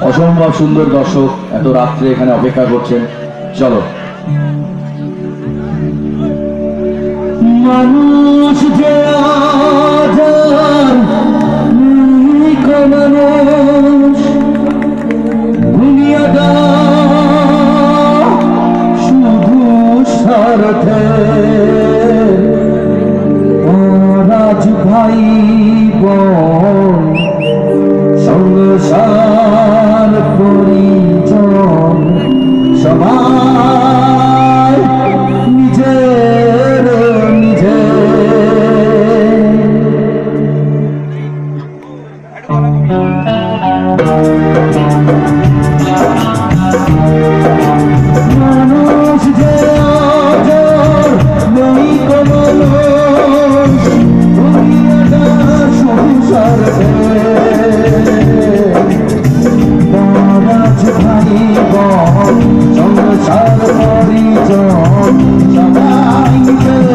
অসম্ভব সুন্দর দর্শক এত রাত্রে এখানে অপেক্ষা করছেন। চলো। Shabbat Shalom.